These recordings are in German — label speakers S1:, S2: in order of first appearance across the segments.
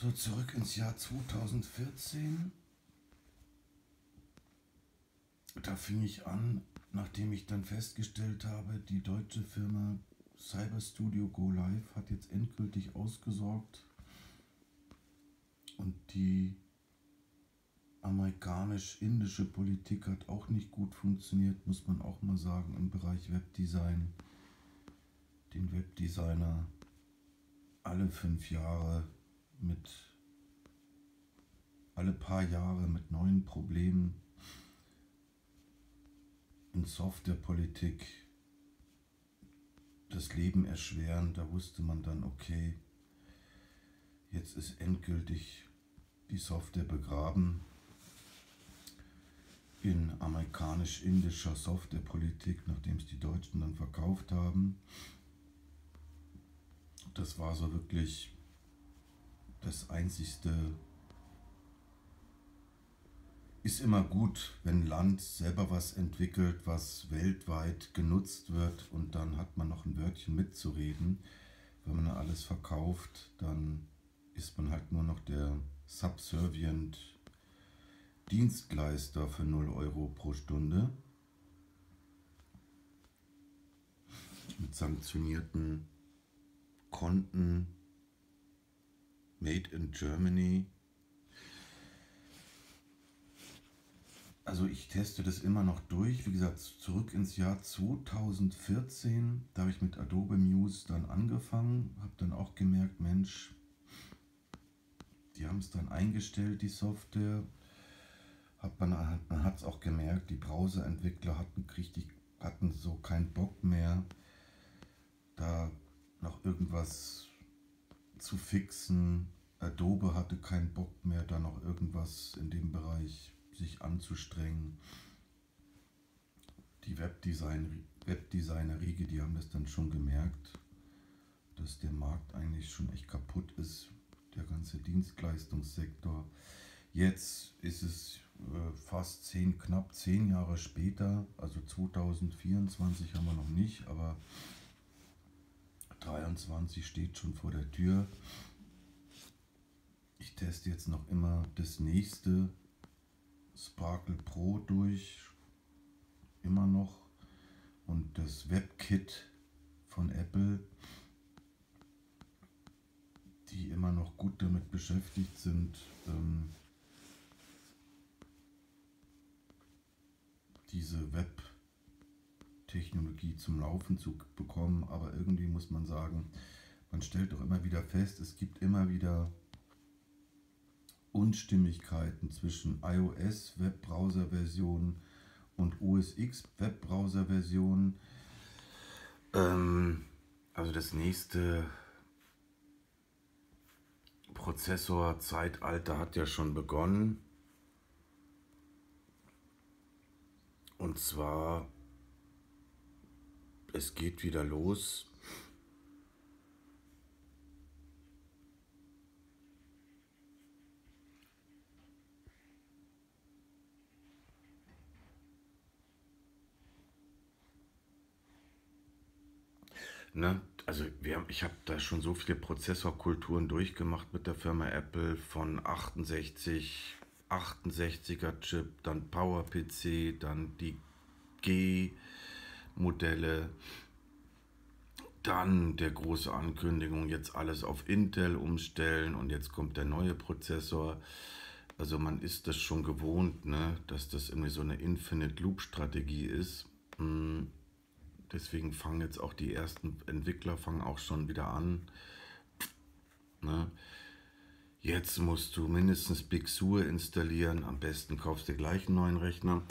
S1: So zurück ins Jahr 2014. Da fing ich an, nachdem ich dann festgestellt habe, die deutsche Firma Cyber Studio Go Live hat jetzt endgültig ausgesorgt und die amerikanisch-indische Politik hat auch nicht gut funktioniert, muss man auch mal sagen, im Bereich Webdesign. Den Webdesigner alle fünf Jahre mit alle paar Jahre mit neuen Problemen in Softwarepolitik das Leben erschweren. Da wusste man dann, okay, jetzt ist endgültig die Software begraben in amerikanisch-indischer Softwarepolitik, nachdem es die Deutschen dann verkauft haben. Das war so wirklich das einzigste ist immer gut, wenn Land selber was entwickelt, was weltweit genutzt wird und dann hat man noch ein Wörtchen mitzureden. Wenn man alles verkauft, dann ist man halt nur noch der subservient Dienstleister für 0 Euro pro Stunde. Mit sanktionierten Konten Made in Germany. Also ich teste das immer noch durch. Wie gesagt, zurück ins Jahr 2014. Da habe ich mit Adobe Muse dann angefangen. Habe dann auch gemerkt, Mensch, die haben es dann eingestellt, die Software. Hat man, man hat es auch gemerkt, die Browserentwickler hatten, richtig, hatten so keinen Bock mehr, da noch irgendwas zu fixen. Adobe hatte keinen Bock mehr, da noch irgendwas in dem Bereich sich anzustrengen. Die Webdesign, Webdesigner-Riege, die haben das dann schon gemerkt, dass der Markt eigentlich schon echt kaputt ist, der ganze Dienstleistungssektor. Jetzt ist es äh, fast zehn, knapp zehn Jahre später, also 2024 haben wir noch nicht, aber 23 steht schon vor der Tür. Ich teste jetzt noch immer das nächste Sparkle Pro durch, immer noch. Und das WebKit von Apple, die immer noch gut damit beschäftigt sind, ähm, diese Web Technologie zum Laufen zu bekommen, aber irgendwie muss man sagen, man stellt doch immer wieder fest, es gibt immer wieder Unstimmigkeiten zwischen iOS Webbrowser-Versionen und OS X Webbrowser-Versionen. Ähm, also das nächste Prozessor-Zeitalter hat ja schon begonnen. Und zwar es geht wieder los. Ne? Also wir, ich habe da schon so viele Prozessorkulturen durchgemacht mit der Firma Apple von 68, 68er Chip, dann PowerPC, dann die G, Modelle. Dann der große Ankündigung, jetzt alles auf Intel umstellen und jetzt kommt der neue Prozessor. Also man ist das schon gewohnt, ne, dass das irgendwie so eine Infinite Loop Strategie ist. Hm, deswegen fangen jetzt auch die ersten Entwickler fangen auch schon wieder an. Ne. Jetzt musst du mindestens Big Sur installieren. Am besten kaufst du gleich einen neuen Rechner.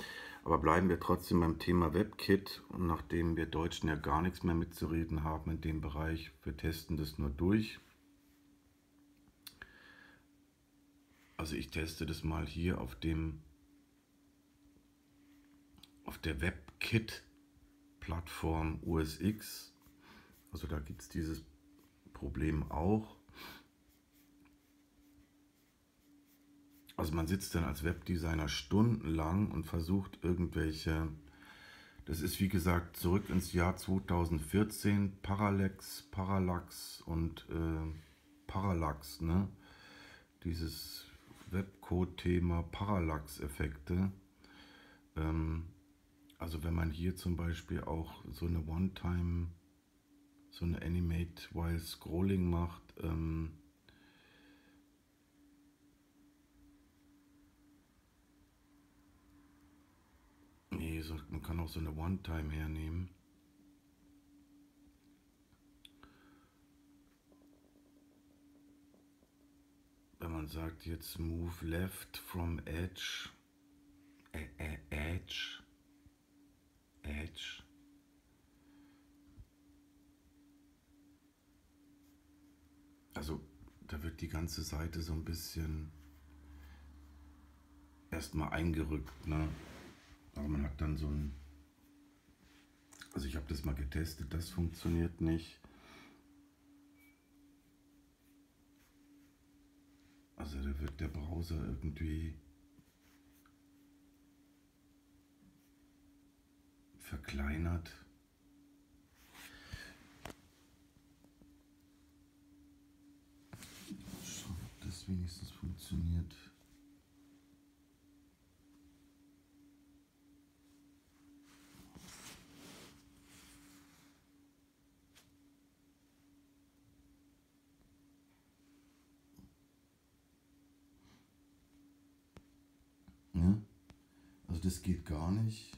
S1: Aber bleiben wir trotzdem beim Thema WebKit. Und nachdem wir Deutschen ja gar nichts mehr mitzureden haben in dem Bereich, wir testen das nur durch. Also ich teste das mal hier auf dem auf der WebKit-Plattform USX. Also da gibt es dieses Problem auch. Also man sitzt dann als Webdesigner stundenlang und versucht irgendwelche, das ist wie gesagt zurück ins Jahr 2014, Parallax, Parallax und äh, Parallax, ne? dieses Webcode-Thema Parallax-Effekte. Ähm, also wenn man hier zum Beispiel auch so eine One-Time, so eine Animate while Scrolling macht, ähm, so, man kann auch so eine One-Time hernehmen. Wenn man sagt jetzt move left from edge, äh, äh, edge, edge, also da wird die ganze Seite so ein bisschen erstmal eingerückt, ne? Aber man hat dann so ein, also ich habe das mal getestet, das funktioniert nicht. Also da wird der Browser irgendwie verkleinert. Schauen, ob das wenigstens funktioniert. Ja? Also das geht gar nicht.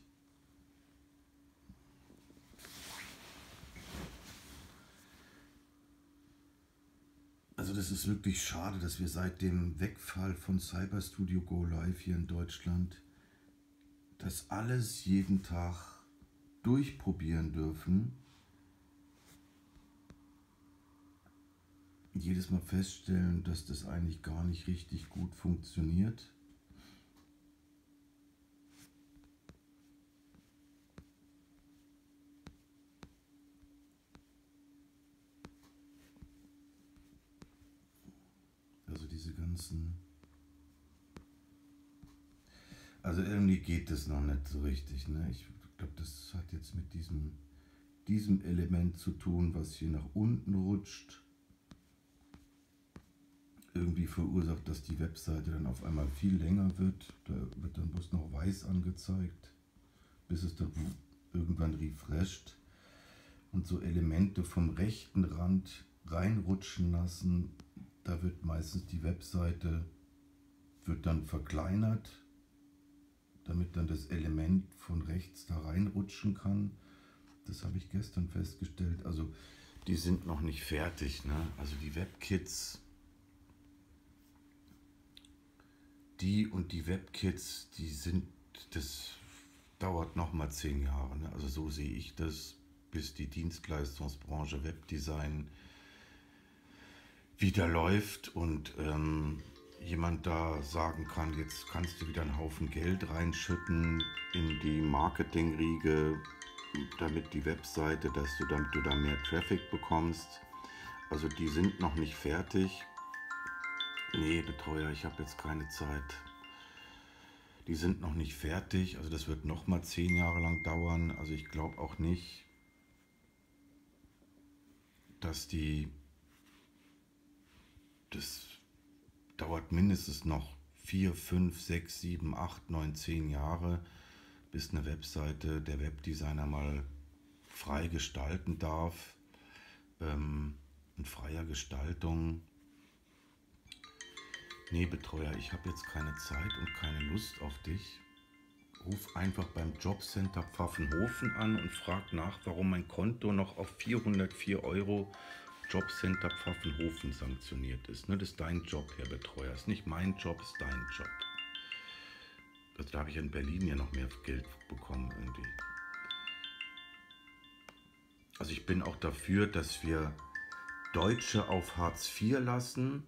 S1: Also das ist wirklich schade, dass wir seit dem Wegfall von Cyber Studio Go Live hier in Deutschland das alles jeden Tag durchprobieren dürfen. Jedes Mal feststellen, dass das eigentlich gar nicht richtig gut funktioniert. Also diese ganzen... Also irgendwie geht das noch nicht so richtig. Ne? Ich glaube, das hat jetzt mit diesem, diesem Element zu tun, was hier nach unten rutscht. Irgendwie verursacht, dass die Webseite dann auf einmal viel länger wird. Da wird dann bloß noch weiß angezeigt, bis es dann irgendwann refresht. Und so Elemente vom rechten Rand reinrutschen lassen, da wird meistens die Webseite wird dann verkleinert, damit dann das Element von rechts da reinrutschen kann. Das habe ich gestern festgestellt. Also die sind noch nicht fertig. Ne? Also die WebKits, die und die WebKits, die sind, das dauert noch mal zehn Jahre. Ne? Also so sehe ich das, bis die Dienstleistungsbranche Webdesign wieder läuft und ähm, jemand da sagen kann, jetzt kannst du wieder einen Haufen Geld reinschütten in die Marketingriege, damit die Webseite, dass du, damit du da mehr Traffic bekommst. Also die sind noch nicht fertig. Nee, Betreuer, ich habe jetzt keine Zeit. Die sind noch nicht fertig, also das wird noch mal zehn Jahre lang dauern. Also ich glaube auch nicht, dass die das dauert mindestens noch vier, fünf, sechs, sieben, acht, neun, zehn Jahre, bis eine Webseite der Webdesigner mal frei gestalten darf. Ähm, in freier Gestaltung. Nee, Betreuer, ich habe jetzt keine Zeit und keine Lust auf dich. Ruf einfach beim Jobcenter Pfaffenhofen an und frag nach, warum mein Konto noch auf 404 Euro Jobcenter Pfaffenhofen sanktioniert ist. Ne, das ist dein Job, Herr Betreuer. Ist nicht mein Job, ist dein Job. Also da habe ich in Berlin ja noch mehr Geld bekommen irgendwie. Also ich bin auch dafür, dass wir Deutsche auf Hartz IV lassen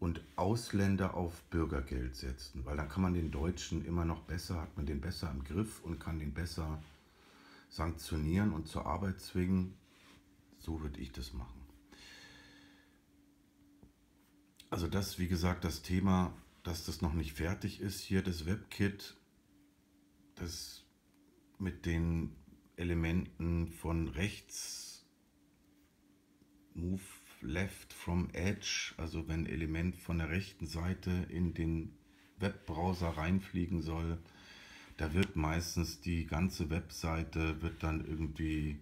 S1: und Ausländer auf Bürgergeld setzen, weil dann kann man den Deutschen immer noch besser, hat man den besser im Griff und kann den besser sanktionieren und zur Arbeit zwingen. So würde ich das machen. Also das, wie gesagt, das Thema, dass das noch nicht fertig ist hier, das WebKit, das mit den Elementen von rechts, Move left from edge, also wenn Element von der rechten Seite in den Webbrowser reinfliegen soll, da wird meistens die ganze Webseite wird dann irgendwie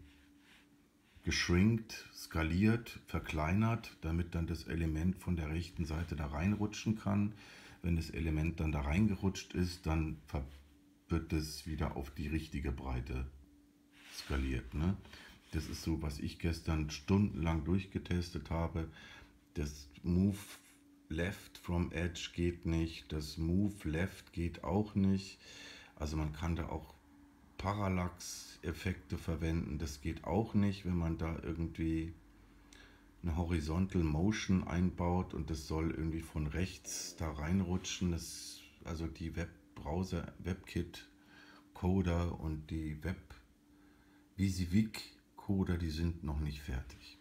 S1: geschrinkt, skaliert, verkleinert, damit dann das Element von der rechten Seite da reinrutschen kann. Wenn das Element dann da reingerutscht ist, dann wird es wieder auf die richtige Breite skaliert. Ne? Das ist so, was ich gestern stundenlang durchgetestet habe. Das Move Left from Edge geht nicht, das Move Left geht auch nicht. Also man kann da auch Parallax-Effekte verwenden. Das geht auch nicht, wenn man da irgendwie eine Horizontal Motion einbaut und das soll irgendwie von rechts da reinrutschen. Das, also die Webbrowser, WebKit Coder und die Web VisiVic Coder, die sind noch nicht fertig.